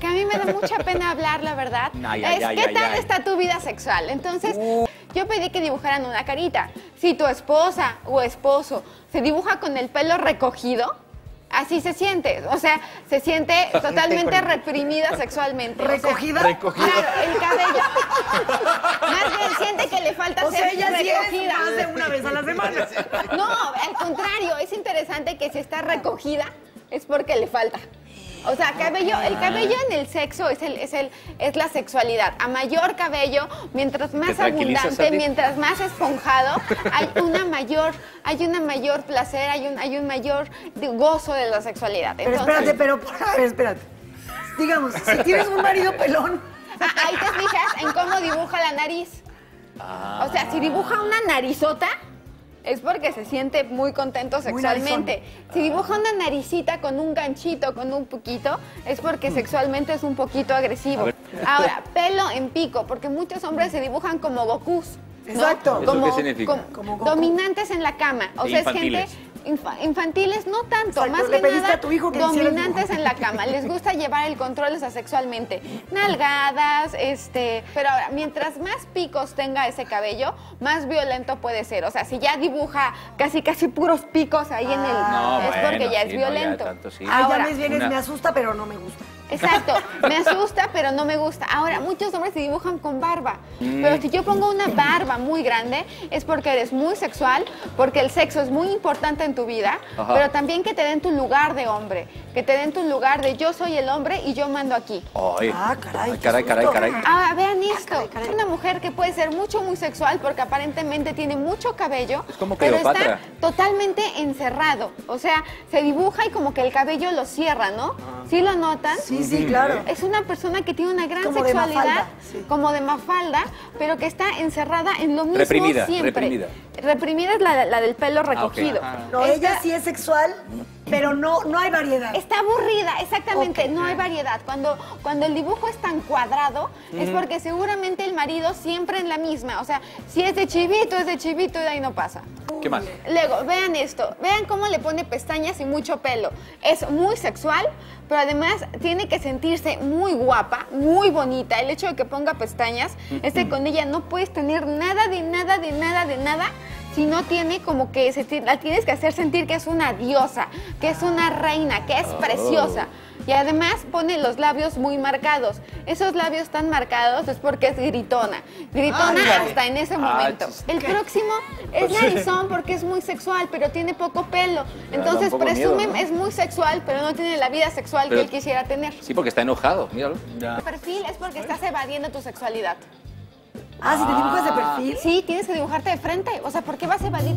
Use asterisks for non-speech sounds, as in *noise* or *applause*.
que a mí me da mucha pena hablar, la verdad, *laughs* Ay, ay, es ay, qué tal está tu vida sexual. Entonces, yo pedí que dibujaran una carita. Si tu esposa o esposo se dibuja con el pelo recogido, así se siente. O sea, se siente *laughs* totalmente reprimida sexualmente. O sea, ¿Recogida? Recogida. Claro, el cabello. *laughs* Más bien siente que le falta O sea, ser ella sí es recogida. más de una vez a la semana. No, al contrario, es interesante que si está recogida es porque le falta. O sea, cabello, el cabello en el sexo es el, es el, es la sexualidad. A mayor cabello, mientras más abundante, mientras más esponjado, hay una mayor, hay una mayor placer, hay un, hay un mayor gozo de la sexualidad. Pero Entonces, espérate, pero, a ver, espérate. Digamos, si tienes un marido pelón, ah, ahí te fijas en cómo dibuja la nariz. O sea, si dibuja una narizota, es porque se siente muy contento Muy sexualmente. si dibuja una naricita con un ganchito, con un poquito, es porque sexualmente es un poquito agresivo. Ahora, pelo en pico, porque muchos hombres se dibujan como Gokus. ¿no? Exacto. ¿Eso Como, qué significa? como- Como Goku. dominantes en la cama. O sea, es gente infa- infantiles, no tanto, Exacto, más que nada a tu hijo que hiciera el dominantes en la cama. Les gusta *laughs* llevar el control o sea, sexualmente. Nalgadas, este, pero ahora, mientras más picos tenga ese cabello, más violento puede ser. O sea, si ya dibuja casi casi puros picos ahí en el No, es porque bueno, ya sí, es no, ya violento. tanto sí. ah, ya Ahora, me vienes, una- me asusta, pero no me gusta. Exacto, me asusta, pero no me gusta. Ahora, muchos hombres se dibujan con barba, pero si yo pongo una barba muy grande es porque eres muy sexual, porque el sexo es muy importante en tu vida, Ajá. pero también que te den tu lugar de hombre, que te den tu lugar de yo soy el hombre y yo mando aquí. Ay. Ah, caray, caray, caray, caray. Ahora, vean esto. caray, caray. Es una mujer que puede ser mucho, muy sexual porque aparentemente tiene mucho cabello, Es como pero está totalmente encerrado. O sea, se dibuja y como que el cabello lo cierra, ¿no? ¿Sí lo notan? Sí, sí, claro. Es una persona que tiene una gran Como sexualidad, sí. como de mafalda, pero que está encerrada en lo mismo Reprimida, siempre. reprimida. Reprimida es la, la del pelo Ah, recogido. No, Esta- ella sí es sexual, pero no, no hay variedad. Está aburrida, exactamente, no hay variedad. Cuando, cuando el dibujo es tan cuadrado, es porque seguramente el marido siempre en la misma. O sea, si es de chivito, es de chivito y de ahí no pasa. ¿Qué más? Luego, vean esto, vean cómo le pone pestañas y mucho pelo. Es muy sexual, pero además tiene que sentirse muy guapa, muy bonita. El hecho de que ponga pestañas es que con ella no puedes tener nada de nada, de nada, de nada. Si no tiene como que se, la tienes que hacer sentir que es una diosa, que es una reina, que es preciosa. Y además pone los labios muy marcados. Esos labios tan marcados es porque es gritona. Gritona hasta en ese Ah, momento. El próximo es narizón porque es muy sexual, pero tiene poco pelo. Entonces presume miedo, ¿no? es muy sexual, pero no tiene la vida sexual Pero- que él quisiera tener. Sí, porque está enojado, míralo. El perfil es porque estás evadiendo tu sexualidad. Ah, si te dibujas de perfil. Sí, tienes que dibujarte de frente. O sea, ¿por qué vas a evadir?